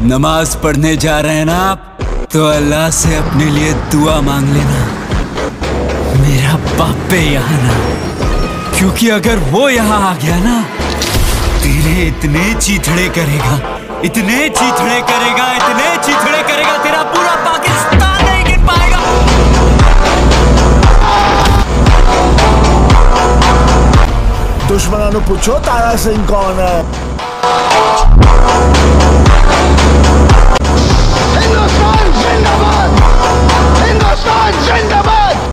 नमाज़ पढ़ने जा रहे हैं ना आप तो अल्लाह से अपने लिए दुआ मांग लेना। मेरा बापे यहाँ ना, क्योंकि अगर वो यहाँ आ गया ना, तेरे इतने चीथड़े करेगा, इतने चीथड़े करेगा, इतने चीथड़े करेगा, तेरा पूरा पाकिस्तान नहीं गिर पाएगा। दुश्मनों पूछो, तारा सिंह कौन है? surrender